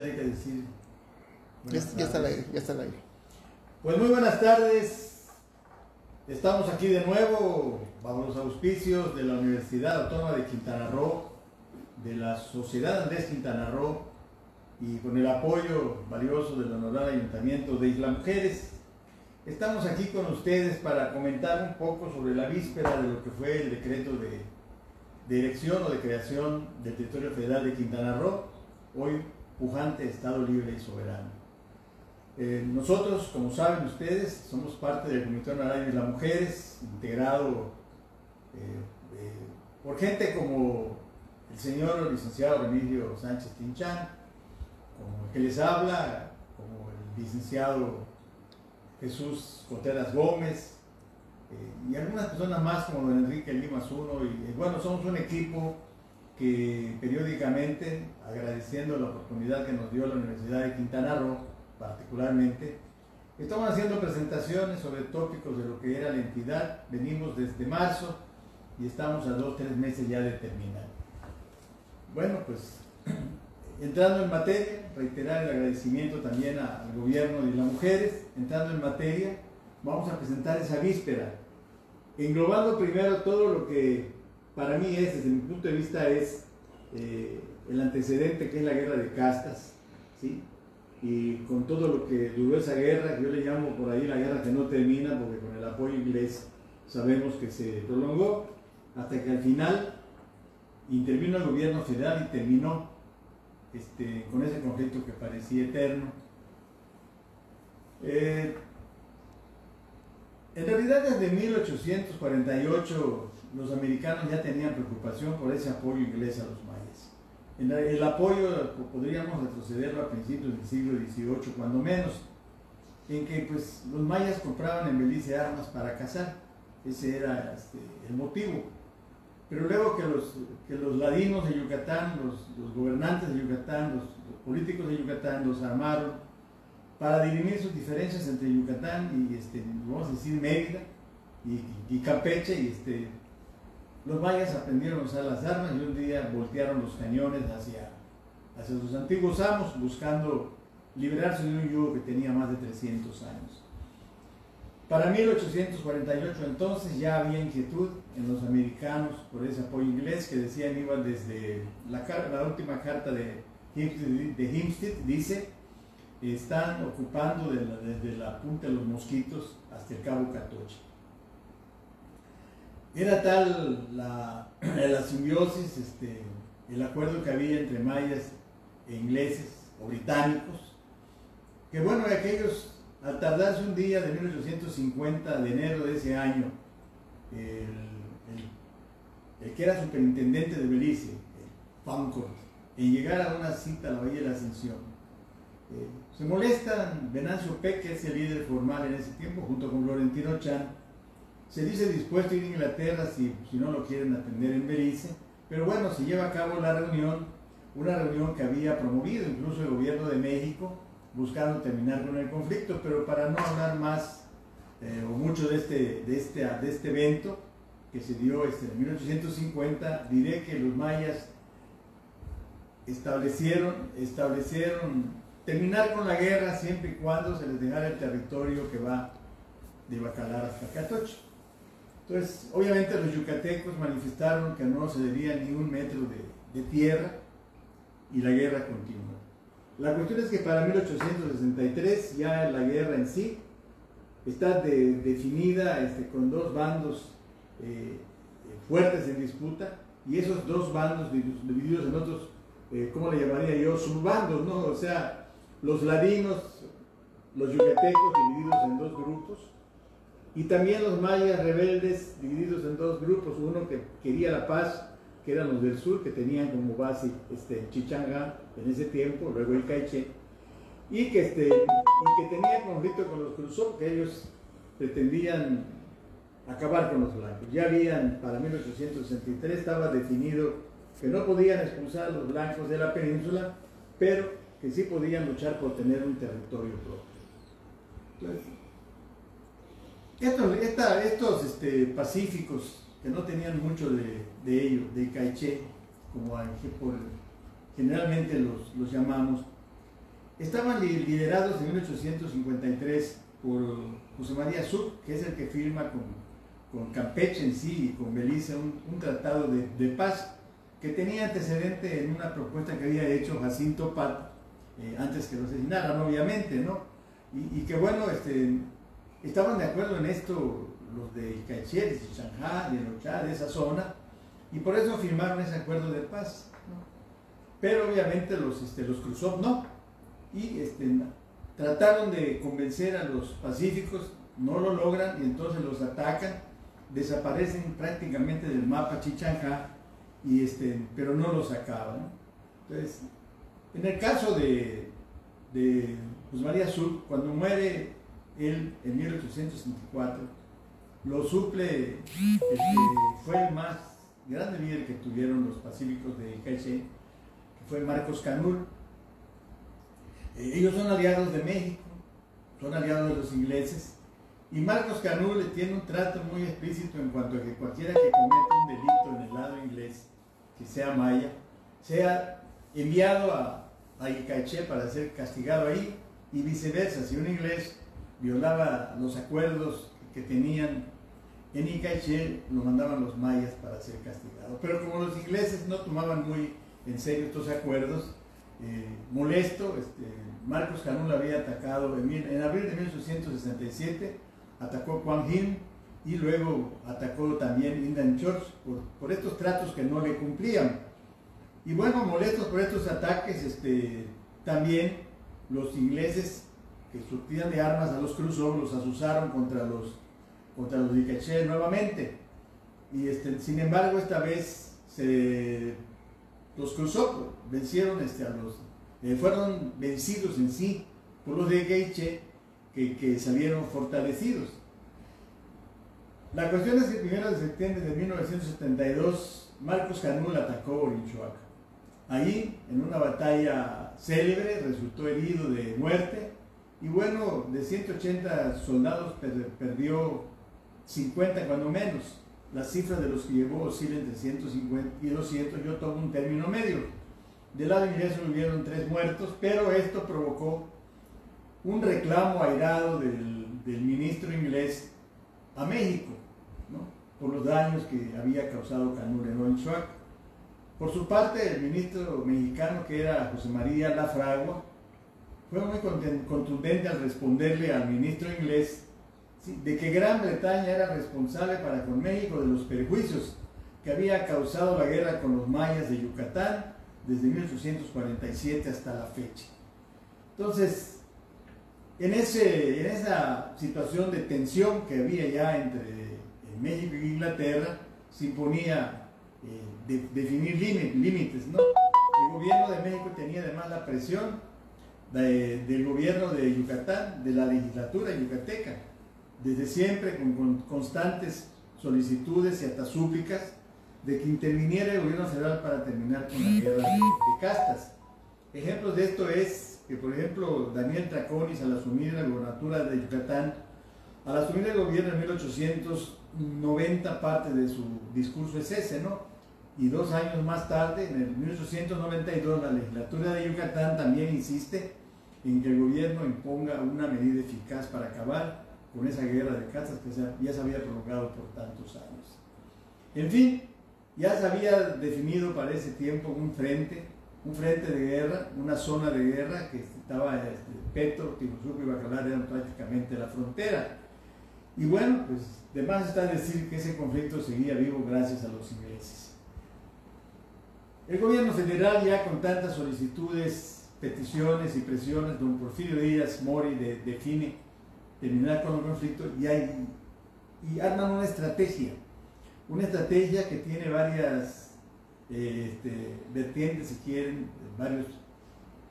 hay que decir. Ya, ya está al aire, ya está al aire. Pues muy buenas tardes. Estamos aquí de nuevo bajo los auspicios de la Universidad Autónoma de Quintana Roo, de la Sociedad Andrés Quintana Roo y con el apoyo valioso del Honorable Ayuntamiento de Isla Mujeres. Estamos aquí con ustedes para comentar un poco sobre la víspera de lo que fue el decreto de, de elección o de creación del territorio federal de Quintana Roo, hoy pujante Estado Libre y Soberano. Eh, nosotros, como saben ustedes, somos parte del Comité Honorario de las Mujeres, integrado eh, eh, por gente como el señor licenciado Remigio Sánchez Tinchán, como el que les habla, como el licenciado Jesús Contreras Gómez, eh, y algunas personas más como don Enrique Lima Zuno, y bueno, somos un equipo que periódicamente, agradeciendo la oportunidad que nos dio la Universidad de Quintana Roo, particularmente, estamos haciendo presentaciones sobre tópicos de lo que era la entidad. Venimos desde marzo y estamos a dos, tres meses ya de terminar. Bueno, pues entrando en materia, reiterar el agradecimiento también al gobierno y las mujeres. Entrando en materia, vamos a presentar esa víspera, englobando primero todo lo que para mí es, desde mi punto de vista, es eh, el antecedente que es la guerra de castas, ¿sí? y con todo lo que duró esa guerra, que yo le llamo por ahí la guerra que no termina, porque con el apoyo inglés sabemos que se prolongó, hasta que al final intervino el gobierno federal y terminó este, con ese conflicto que parecía eterno. Eh, en realidad desde 1848 los americanos ya tenían preocupación por ese apoyo inglés a los mayas. El apoyo podríamos retrocederlo a principios del siglo XVIII, cuando menos, en que pues, los mayas compraban en Belice armas para cazar. Ese era este, el motivo. Pero luego que los, que los ladinos de Yucatán, los, los gobernantes de Yucatán, los, los políticos de Yucatán los armaron para dirimir sus diferencias entre Yucatán y, este, vamos a decir, Mérida y, y Campeche, y este, los mayas aprendieron a usar las armas y un día voltearon los cañones hacia, hacia sus antiguos amos, buscando liberarse de un yugo que tenía más de 300 años. Para 1848 entonces ya había inquietud en los americanos por ese apoyo inglés que decían iban desde la, la última carta de Hempstead, de Hempstead dice están ocupando de la- desde la punta de los mosquitos hasta el cabo Catoche. Era tal la, la simbiosis, este, el acuerdo que había entre mayas e ingleses o británicos, que bueno, aquellos, al tardarse un día de 1850 de enero de ese año, el, el- que era superintendente de Belice, el Fancourt, en llegar a una cita a la Bahía de la Ascensión, eh, se molestan, Venancio Peck, que es el líder formal en ese tiempo, junto con Florentino Chan, se dice dispuesto a ir a Inglaterra si, no lo quieren atender en Belice, pero bueno, se lleva a cabo la reunión, una reunión que había promovido incluso el gobierno de México, buscando terminar con el conflicto, pero para no hablar más eh, o mucho de este, de, este, de este evento que se dio este, en 1850, diré que los mayas establecieron, establecieron terminar con la guerra siempre y cuando se les dejara el territorio que va de Bacalar hasta Catoche. Entonces, obviamente los yucatecos manifestaron que no se debía ni un metro de, tierra y la guerra continuó. La cuestión es que para 1863 ya la guerra en sí está de- definida este, con dos bandos eh, fuertes en disputa y esos dos bandos divi- divididos en otros, eh, ¿cómo le llamaría yo? Subbandos, ¿no? O sea, los ladinos, los yucatecos divididos en dos grupos y también los mayas rebeldes divididos en dos grupos, uno que quería la paz, que eran los del sur, que tenían como base este, Chichanga en ese tiempo, luego el Caiche, y que, este, y que tenía conflicto con los Cruzó, que ellos pretendían acabar con los blancos. Ya habían, para 1863 estaba definido que no podían expulsar a los blancos de la península, pero que sí podían luchar por tener un territorio propio. Entonces, estos, estos pacíficos que no tenían mucho de, de ello, de Caiché, como generalmente los, llamamos, estaban liderados en 1853 por José María Sub, que es el que firma con, Campeche en sí y con Belice un, tratado de, de, paz que tenía antecedente en una propuesta que había hecho Jacinto Pat eh, antes que lo asesinaran, obviamente, ¿no? Y, que bueno, este, estaban de acuerdo en esto los de Icaichel, de Shanghai, de de esa zona, y por eso firmaron ese acuerdo de paz. Pero obviamente los, este, los Khrushchev no, y este, trataron de convencer a los pacíficos, no lo logran y entonces los atacan, desaparecen prácticamente del mapa Chichanjá, y este, pero no los acaban. Entonces, en el caso de, de María Sur, cuando muere él en 1864, lo suple, este, fue el más grande líder que tuvieron los pacíficos de Caiche, que fue Marcos Canul. Eh, ellos son aliados de México, son aliados de los ingleses, y Marcos Canul tiene un trato muy explícito en cuanto a que cualquiera que cometa un delito en el lado inglés, que sea maya, sea enviado a, a para ser castigado ahí, y viceversa, si un inglés violaba los acuerdos que tenían en Icaiche, lo mandaban los mayas para ser castigado. Pero como los ingleses no tomaban muy en serio estos acuerdos, eh, molesto, este, Marcos Canul había atacado en, abril de 1867, atacó Quan Hin y luego atacó también Indian Church por, por, estos tratos que no le cumplían. Y bueno, molestos por estos ataques, este, también los ingleses que surtían de armas a los Cruzov los asusaron contra los, contra los nuevamente. Y este, sin embargo, esta vez los Cruzov vencieron este, a los, eh, fueron vencidos en sí por los de que, que salieron fortalecidos. La cuestión es que el 1 de septiembre de 1972, Marcos Canul atacó Orinchuaca. Ahí, en una batalla célebre, resultó herido de muerte y bueno, de 180 soldados perdió 50 cuando menos. La cifra de los que llevó oscila entre 150 y 200, yo tomo un término medio. Del lado inglés hubieron tres muertos, pero esto provocó un reclamo airado del, del ministro inglés a México, por los daños que había causado Canur en. Por su parte, el ministro mexicano, que era José María Lafragua, fue muy contundente al responderle al ministro inglés de que Gran Bretaña era responsable para con México de los perjuicios que había causado la guerra con los mayas de Yucatán desde 1847 hasta la fecha. Entonces, en, ese, en esa situación de tensión que había ya entre México e Inglaterra, se imponía eh, definir límites. ¿no? El gobierno de México tenía además la presión del gobierno de Yucatán, de la legislatura yucateca, desde siempre con, constantes solicitudes y hasta súplicas de que interviniera el gobierno federal para terminar con la guerra de, castas. Ejemplos de esto es que, por ejemplo, Daniel Traconis, al asumir la gobernatura de Yucatán, al asumir el gobierno en 1890, parte de su discurso es ese, ¿no? Y dos años más tarde, en el 1892, la legislatura de Yucatán también insiste en que el gobierno imponga una medida eficaz para acabar con esa guerra de casas que ya se había prolongado por tantos años. En fin, ya se había definido para ese tiempo un frente, un frente de guerra, una zona de guerra que estaba, este, Petro, Tijuana y Bacalar eran prácticamente la frontera. Y bueno, pues de más está decir que ese conflicto seguía vivo gracias a los ingleses. El gobierno federal ya con tantas solicitudes peticiones y presiones, don Porfirio Díaz Mori define terminar con el conflicto y, hay, y arman una estrategia, una estrategia que tiene varias eh, este, vertientes, si quieren, varios,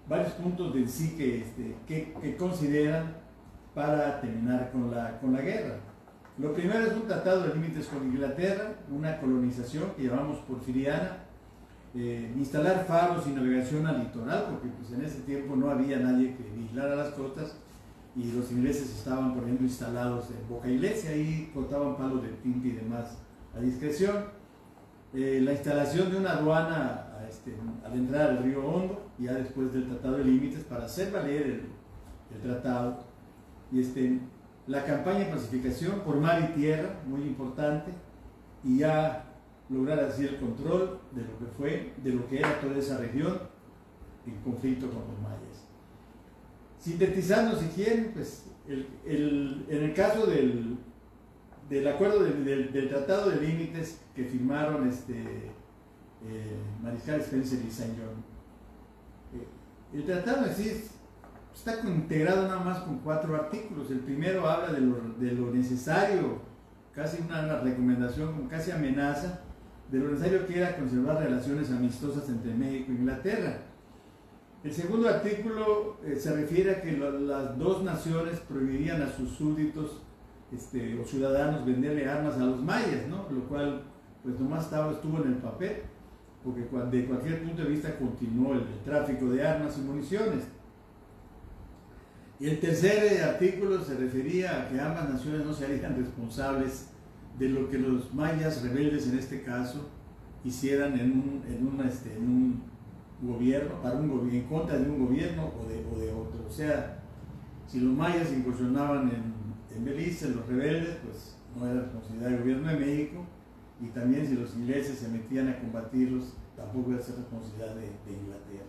varios puntos de sí que, este, que, consideran para terminar con la, con la guerra. Lo primero es un tratado de límites con Inglaterra, una colonización que llamamos porfiriana, eh, instalar faros y navegación al litoral, porque pues, en ese tiempo no había nadie que vigilara las costas y los ingleses estaban, por ejemplo, instalados en Boca Iglesia, y cortaban palos de tinta y demás a discreción. Eh, la instalación de una aduana este, al entrar al río Hondo, ya después del Tratado de Límites, para hacer valer el, el tratado. Y este, la campaña de pacificación por mar y tierra, muy importante, y ya lograr así el control de lo que fue, de lo que era toda esa región en conflicto con los mayas. Sintetizando, si quieren, pues el, en el caso del, del acuerdo del, del, Tratado de Límites que firmaron este, eh, Mariscal Spencer y Saint John, eh, el tratado en sí está integrado nada más con cuatro artículos. El primero habla de lo, de lo necesario, casi una recomendación, casi amenaza, de lo necesario que era conservar relaciones amistosas entre México e Inglaterra. El segundo artículo eh, se refiere a que las dos naciones prohibirían a sus súbditos este, o ciudadanos venderle armas a los mayas, ¿no? lo cual pues nomás estaba, estuvo en el papel, porque de cualquier punto de vista continuó el, el tráfico de armas y municiones. Y el tercer eh, artículo se refería a que ambas naciones no se harían responsables de lo que los mayas rebeldes en este caso hicieran en un, en un, este, en un gobierno, para un, en contra de un gobierno o de, o de otro. O sea, si los mayas incursionaban en, en Belice, los rebeldes, pues no era responsabilidad del gobierno de México, y también si los ingleses se metían a combatirlos, tampoco era responsabilidad de, Inglaterra.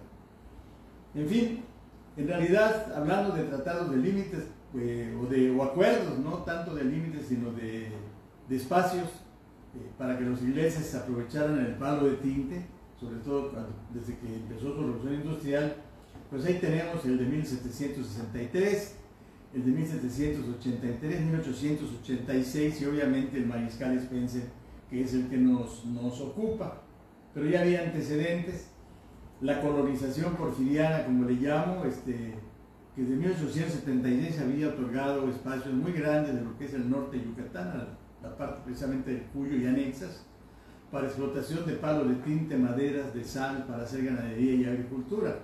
En fin, en realidad, hablando de tratados de límites eh, o, de, o acuerdos, no tanto de límites, sino de, de espacios eh, para que los ingleses aprovecharan el palo de tinte, sobre todo desde que empezó su revolución industrial, pues ahí tenemos el de 1763, el de 1783, 1886 y obviamente el mariscal Spencer, que es el que nos, nos ocupa. Pero ya había antecedentes la colonización porfiriana, como le llamo, este, que de 1876 había otorgado espacios muy grandes de lo que es el norte de Yucatán, la parte precisamente del Cuyo y anexas, para explotación de palo de tinte, maderas, de sal, para hacer ganadería y agricultura.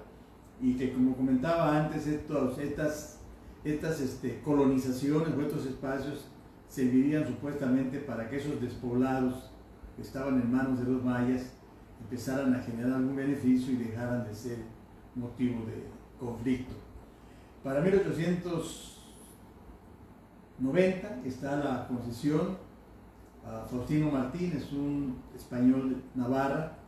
Y que como comentaba antes, estas, estas este, colonizaciones o estos espacios servirían supuestamente para que esos despoblados que estaban en manos de los mayas empezaran a generar algún beneficio y dejaran de ser motivo de conflicto. Para 1890 está la concesión a Faustino Martínez, un español Navarra,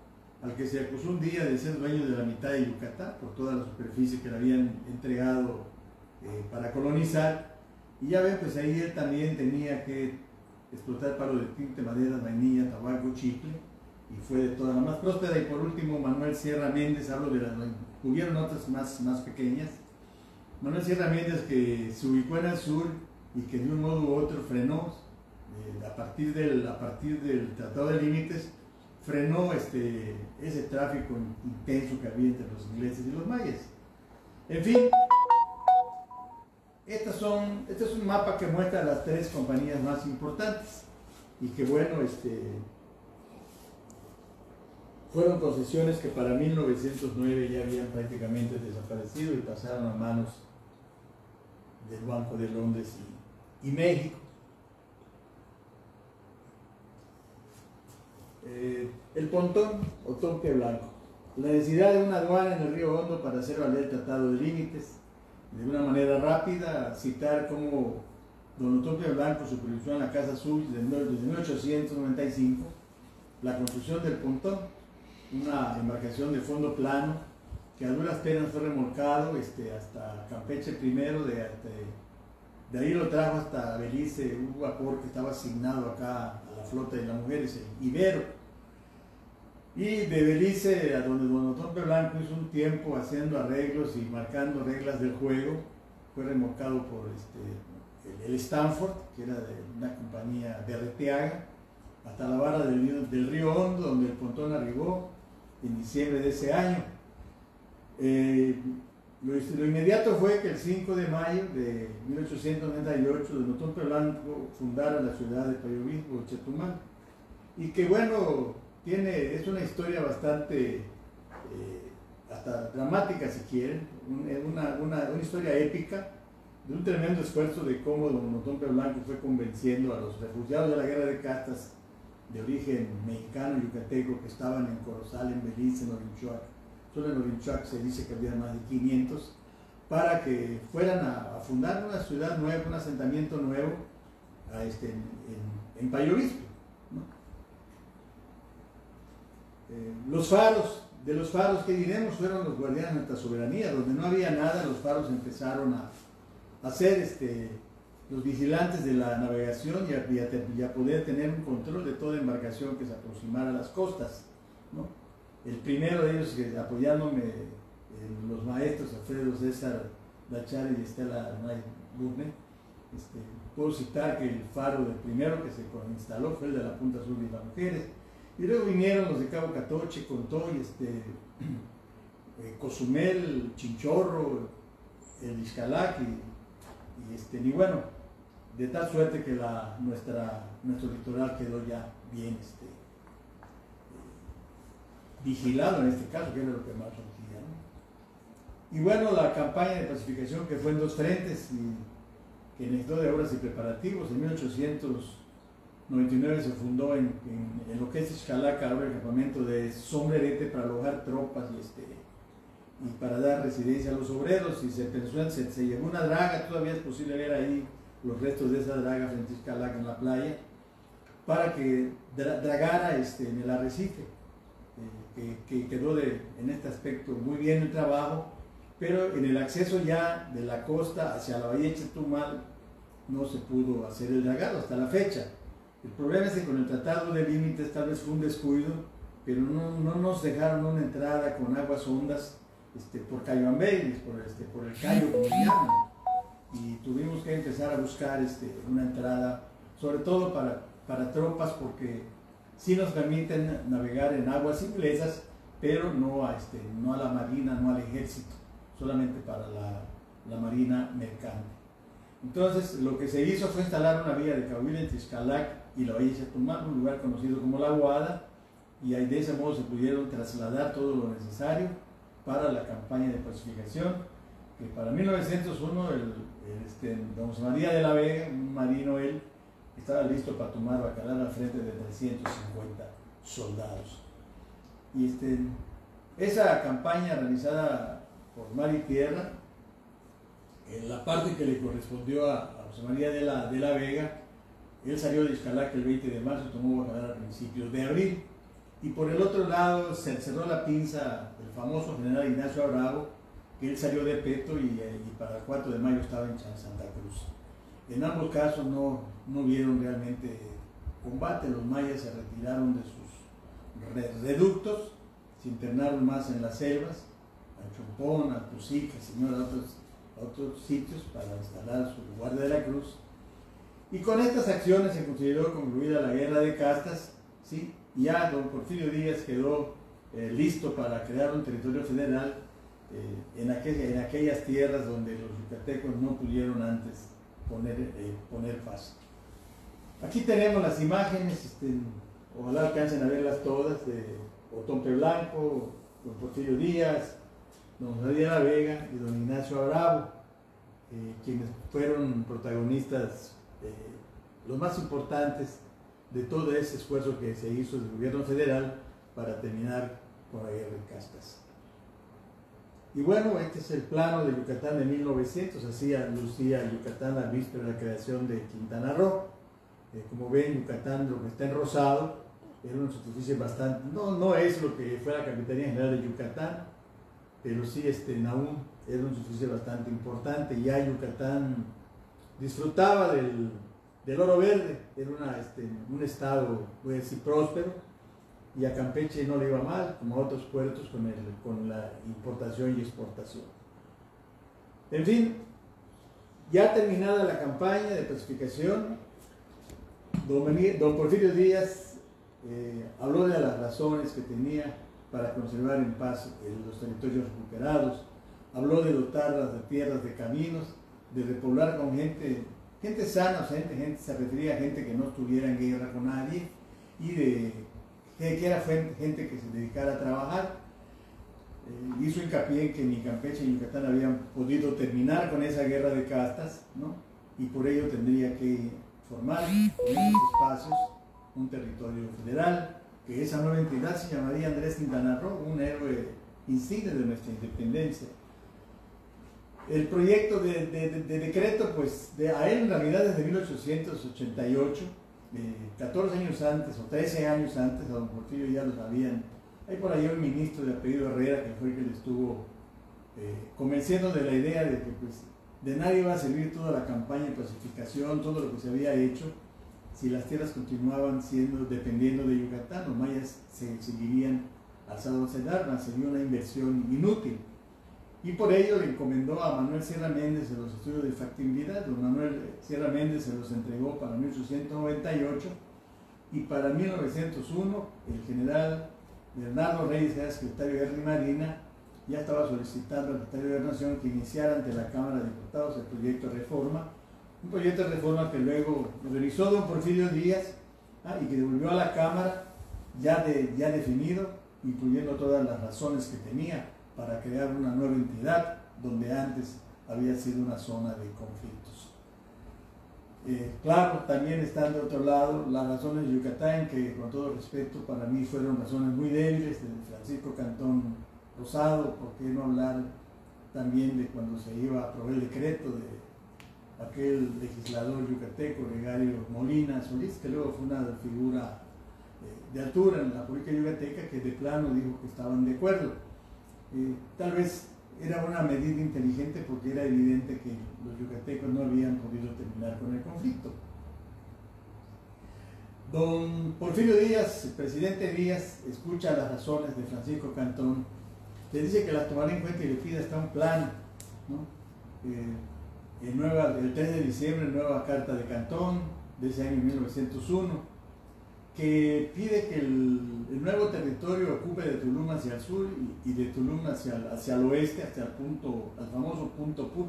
al que se acusó un día de ser dueño de la mitad de Yucatán por toda la superficie que le habían entregado eh, para colonizar. Y ya ven, pues ahí él también tenía que explotar palo de tinte, madera, vainilla, tabaco, chicle y fue de toda la más próspera. Y por último, Manuel Sierra Méndez, hablo de las, hubieron otras más, más pequeñas. Manuel Sierra Méndez que se ubicó en el sur y que de un modo u otro frenó, a, partir del, a partir del Tratado de Límites, frenó este, ese tráfico intenso que había entre los ingleses y los mayas. En fin, estas son, este es un mapa que muestra las tres compañías más importantes y que bueno, este, fueron concesiones que para 1909 ya habían prácticamente desaparecido y pasaron a manos del Banco de Londres y, México. Eh, el pontón o blanco. La necesidad de una aduana en el río Hondo para hacer valer el tratado de límites. De una manera rápida, citar cómo Don Otompe Blanco supervisó en la Casa Azul desde 1895 la construcción del pontón una embarcación de fondo plano que a duras penas fue remolcado este, hasta Campeche primero, de, de, ahí lo trajo hasta Belice, un vapor que estaba asignado acá a la flota de las mujeres, el Ibero. Y de Belice, a donde Don Otompe Blanco hizo un tiempo haciendo arreglos y marcando reglas del juego, fue remolcado por este, el, Stanford, que era de una compañía de Arteaga, hasta la barra del, río Hondo, donde el pontón arribó, en diciembre de ese año. Eh, lo, inmediato fue que el 5 de mayo de 1898 Don Otompe Blanco fundara la ciudad de Payobispo, Chetumal. Y que bueno, es una historia bastante, eh, hasta dramática si quieren, una, una, una, historia épica de un tremendo esfuerzo de cómo Don Otompe Blanco fue convenciendo a los refugiados de la guerra de castas de origen mexicano, yucateco, que estaban en Corozal, en Belice, en Orinchuac. Solo en Orinchuac se dice que había más de 500, para que fueran a, fundar una ciudad nueva, un asentamiento nuevo este, en, en, eh, los faros, de los faros que diremos, fueron los guardianes de nuestra soberanía, donde no había nada, los faros empezaron a, a ser este, los vigilantes de la navegación y a, poder tener un control de toda embarcación que se aproximara a las costas. El primero de ellos, apoyándome en los maestros Alfredo César Lachar y Estela Burne, este, puedo citar que el faro del primero que se instaló fue el de la Punta Sur de las Mujeres, y luego vinieron los de Cabo Catoche, Contoy, este, eh, Cozumel, Chinchorro, el Iscalac y, este, y bueno, de tal suerte que la, nuestra, nuestro litoral quedó ya bien este, vigilado en este caso, que era lo que más surgía. Y bueno, la campaña de pacificación que fue en dos frentes y que necesitó de obras y preparativos, en 1899 se fundó en, en, lo que es Xcalaca, ahora el campamento de sombrerete para alojar tropas y, este, y para dar residencia a los obreros y se pensó, se, se llevó una draga, todavía es posible ver ahí los restos de esa draga Francisca Lac en la playa, para que dragara este, en el arrecife, eh, que, quedó de, en este aspecto muy bien el trabajo, pero en el acceso ya de la costa hacia la bahía de Chetumal no se pudo hacer el dragado hasta la fecha. El problema es que con el tratado de límites tal vez fue un descuido, pero no, nos dejaron una entrada con aguas hondas este, por Cayo Ambelis, por, este, por el Cayo, como y tuvimos que empezar a buscar este, una entrada, sobre todo para, para tropas, porque sí nos permiten navegar en aguas inglesas, pero no a, este, no a la marina, no al ejército, solamente para la, la marina mercante. Entonces, lo que se hizo fue instalar una vía de Cahuil entre Iscalac y la bahía de un lugar conocido como La Guada, y de ese modo se pudieron trasladar todo lo necesario para la campaña de pacificación, que para 1901 el, este, don José María de la Vega, un marino él, estaba listo para tomar Bacalar al frente de 350 soldados. Y este, esa campaña realizada por mar y tierra, en la parte que le correspondió a, José María de la, de la Vega, él salió de Iscalac el 20 de marzo, tomó Bacalar a principios de abril. Y por el otro lado se cerró la pinza del famoso general Ignacio Abravo, que él salió de Peto y, eh, para el 4 de mayo estaba en Santa Cruz. En ambos casos no, no vieron realmente combate, los mayas se retiraron de sus reductos, se internaron más en las selvas, a Chompón, a Tusica, señor, a otros, otros sitios para instalar su guardia de la cruz. Y con estas acciones se consideró concluida la guerra de castas, ¿sí? ya don Porfirio Díaz quedó eh, listo para crear un territorio federal eh, en, aquellas tierras donde los yucatecos no pudieron antes poner, eh, poner paz. Aquí tenemos las imágenes, este, ojalá alcancen a verlas todas, de Otompe Blanco, don Porfirio Díaz, don María La Vega y don Ignacio Bravo, eh, quienes fueron protagonistas los más importantes de todo ese esfuerzo que se hizo del gobierno federal para terminar con la guerra de castas. Y bueno, este es el plano de Yucatán de 1900, hacía lucía Yucatán la víspera de la creación de Quintana Roo. Eh, como ven, Yucatán, lo que está en rosado, era una superficie bastante, no, no es lo que fue la Capitanía General de Yucatán, pero sí este, aún era una superficie bastante importante. Ya Yucatán disfrutaba del, del oro verde, era una, este, un estado, voy a decir, próspero y a Campeche no le iba mal, como a otros puertos con, el, con la importación y exportación. En fin, ya terminada la campaña de pacificación, don, Porfirio Díaz eh, habló de las razones que tenía para conservar en paz los territorios recuperados, habló de dotarlas de tierras, de caminos, de repoblar con gente, gente sana, gente, gente, se refería a gente que no estuviera en guerra con nadie, y de que era gente que se dedicara a trabajar. Eh, hizo hincapié en que ni Campeche ni Yucatán habían podido terminar con esa guerra de castas, ¿no? y por ello tendría que formar en esos espacios un territorio federal, que esa nueva entidad se llamaría Andrés Quintana Roo, un héroe insigne de nuestra independencia. El proyecto de, decreto, pues de, a él en realidad desde 1888, 14 años antes o 13 años antes, a don Porfirio ya lo sabían. Hay por ahí un ministro de apellido Herrera que fue el que le estuvo eh, convenciendo de la idea de que pues, de nadie va a servir toda la campaña de pacificación, todo lo que se había hecho, si las tierras continuaban siendo dependiendo de Yucatán, los mayas se seguirían alzados en armas, sería una inversión inútil. Y por ello le encomendó a Manuel Sierra Méndez los estudios de factibilidad. Don Manuel Sierra Méndez se los entregó para 1898 y para 1901 el general Bernardo Reyes, secretario de Marina, ya estaba solicitando al secretario de Nación que iniciara ante la Cámara de Diputados el proyecto de reforma, un proyecto de reforma que luego realizó don Porfirio Díaz ah, y que devolvió a la Cámara ya, ya definido, incluyendo todas las razones que tenía para crear una nueva entidad donde antes había sido una zona de conflictos. Eh, claro, también están de otro lado las razones de Yucatán, que con todo respeto para mí fueron razones muy débiles, de Francisco Cantón Rosado, por qué no hablar también de cuando se iba a aprobar el decreto de aquel legislador yucateco, Regario Molina Solís, que luego fue una figura eh, de altura en la política yucateca, que de plano dijo que estaban de acuerdo tal vez era una medida inteligente porque era evidente que los yucatecos no habían podido terminar con el conflicto. Don Porfirio Díaz, presidente Díaz, escucha las razones de Francisco Cantón, le dice que las tomará en cuenta y le pide hasta un plan. Eh, nueva, el 3 de diciembre, nueva carta de Cantón de ese año 1901 que pide que el, nuevo territorio ocupe de Tulum hacia el sur y, de Tulum hacia, hacia, el oeste, hacia el punto, al famoso punto Put.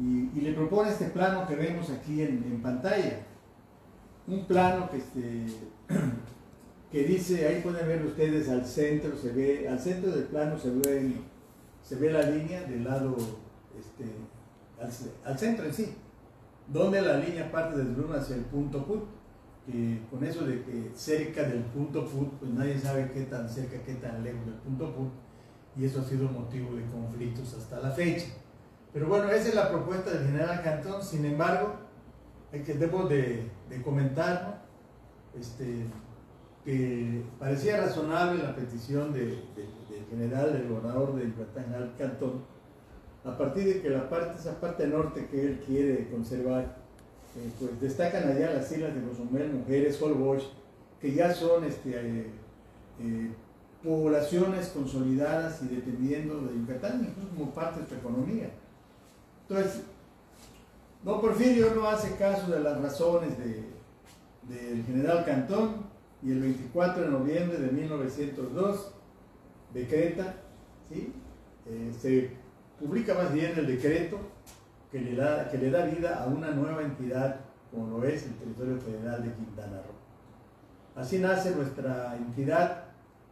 Y, le propone este plano que vemos aquí en, pantalla. Un plano que, este, que dice, ahí pueden ver ustedes al centro, se ve, al centro del plano se ve, se ve la línea del lado, este, al centro en sí, donde la línea parte de Tulum hacia el punto Put con eso de que cerca del punto put, pues nadie sabe qué tan cerca, qué tan lejos del punto put, y eso ha sido motivo de conflictos hasta la fecha. Pero bueno, esa es la propuesta del general Cantón, sin embargo, hay que debo de, comentar este, que parecía razonable la petición del general, del gobernador de Yucatán, Cantón, a partir de que la parte, esa parte norte que él quiere conservar, eh, pues destacan allá las islas de Cozumel, Mujeres, Holbox, que ya son este, eh, eh, poblaciones consolidadas y dependiendo de Yucatán, incluso como parte de su economía. Entonces, Don Porfirio no hace caso de las razones del general Cantón y el 24 de noviembre de 1902 decreta, ¿sí? se publica más bien el decreto que le, da, que le da vida a una nueva entidad como lo es el territorio federal de Quintana Roo. Así nace nuestra entidad,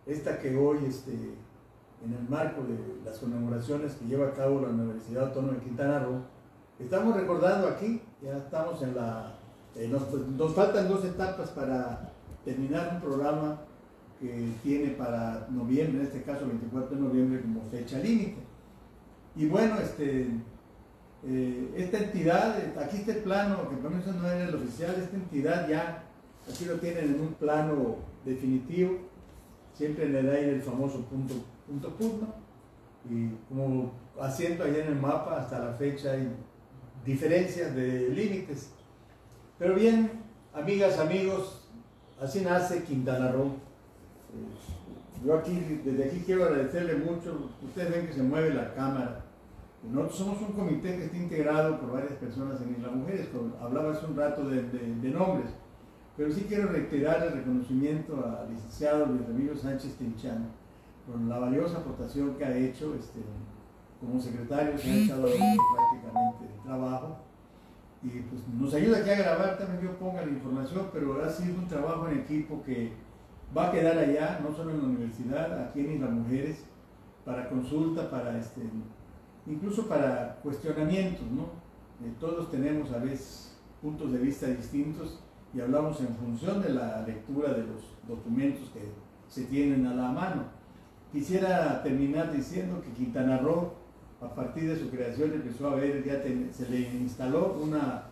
esta que hoy, este, en el marco de las conmemoraciones que lleva a cabo la Universidad Autónoma de Quintana Roo, estamos recordando aquí, ya estamos en la... Eh, nos, nos faltan dos etapas para terminar un programa que tiene para noviembre, en este caso 24 de noviembre como fecha límite. Y bueno, este, eh, esta entidad, aquí está el plano, que mí eso no era el oficial, esta entidad ya, aquí lo tienen en un plano definitivo, siempre en el aire el famoso punto, punto, punto, y como haciendo allá en el mapa hasta la fecha hay diferencias de límites. Pero bien, amigas, amigos, así nace Quintana Roo. Eh, yo aquí, desde aquí quiero agradecerle mucho, ustedes ven que se mueve la cámara nosotros somos un comité que está integrado por varias personas en Isla Mujeres, hablaba hace un rato de, nombres, pero sí quiero reiterar el reconocimiento al licenciado Luis Ramiro Sánchez Tinchán por la valiosa aportación que ha hecho este, como secretario, se ha echado prácticamente el trabajo. Y pues nos ayuda aquí a grabar, también yo ponga la información, pero ha sido un trabajo en equipo que va a quedar allá, no solo en la universidad, aquí en Isla Mujeres, para consulta, para este, incluso para cuestionamientos, ¿no? Eh, todos tenemos a veces puntos de vista distintos y hablamos en función de la lectura de los documentos que se tienen a la mano. Quisiera terminar diciendo que Quintana Roo, a partir de su creación, empezó a ver, ya se le instaló una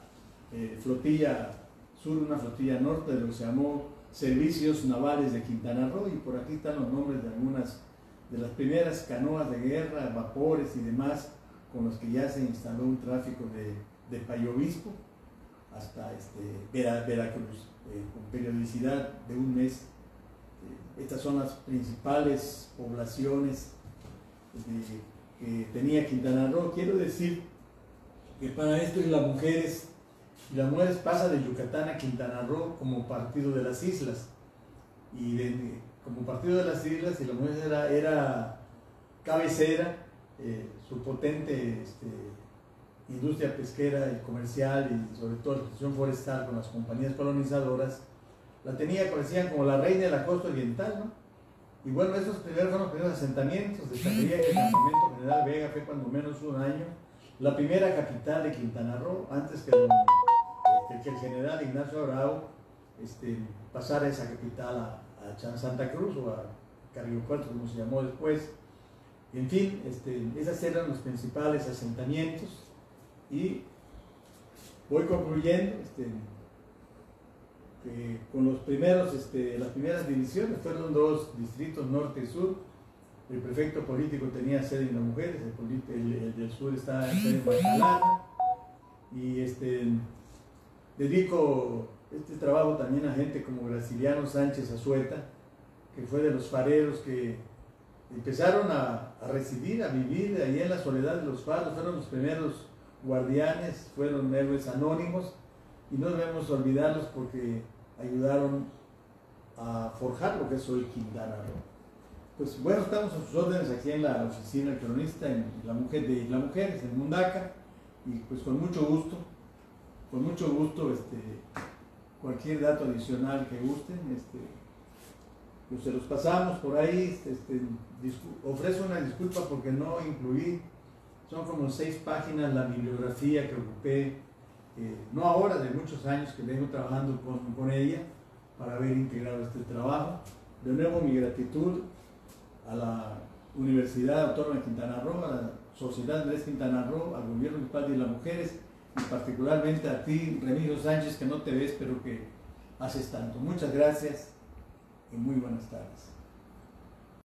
eh, flotilla sur, una flotilla norte, de lo que se llamó Servicios Navales de Quintana Roo, y por aquí están los nombres de algunas de las primeras canoas de guerra, vapores y demás, con los que ya se instaló un tráfico de, de Payobispo hasta este, Veracruz, eh, con periodicidad de un mes. Eh, estas son las principales poblaciones que tenía Quintana Roo. Quiero decir que para esto y las mujeres, y las mujeres pasa de Yucatán a Quintana Roo como partido de las islas. Y como partido de las islas, y la mujer era, era cabecera, eh, su potente este, industria pesquera y comercial y sobre todo la explotación forestal con las compañías colonizadoras, la tenía, conocían como la reina de la costa oriental, ¿no? Y bueno, esos primeros fueron los primeros asentamientos, destacaría que el campamento General Vega fue cuando menos un año, la primera capital de Quintana Roo, antes que el, el general Ignacio Arau este, pasara esa capital a, a Santa Cruz o a Carriopuerto, como se llamó después. En fin, este, eran los principales asentamientos y voy concluyendo este, con los primeros, este, las primeras divisiones fueron dos distritos norte y sur. El prefecto político tenía sede en las mujeres, el, del sur está en Guadalajara. Y este, dedico este trabajo también a gente como Graciliano Sánchez Azueta, que fue de los fareros que empezaron a, a residir, a vivir ahí en la soledad de los faros, fueron los primeros guardianes, fueron héroes anónimos. Y no debemos olvidarlos porque ayudaron a forjar lo que es hoy Quintana Roo. Pues bueno, estamos a sus órdenes aquí en la oficina del cronista, en la mujer de la mujeres, en Mundaca, y pues con mucho gusto, con mucho gusto, este, cualquier dato adicional que gusten, este, pues se los pasamos por ahí, este, ofrezco una disculpa porque no incluí, son como seis páginas la bibliografía que ocupé no ahora, de muchos años que vengo trabajando con, con, ella para haber integrado este trabajo. De nuevo, mi gratitud a la Universidad Autónoma de Quintana Roo, a la Sociedad Andrés Quintana Roo, al Gobierno Municipal de las Mujeres y particularmente a ti, Remigio Sánchez, que no te ves, pero que haces tanto. Muchas gracias y muy buenas tardes.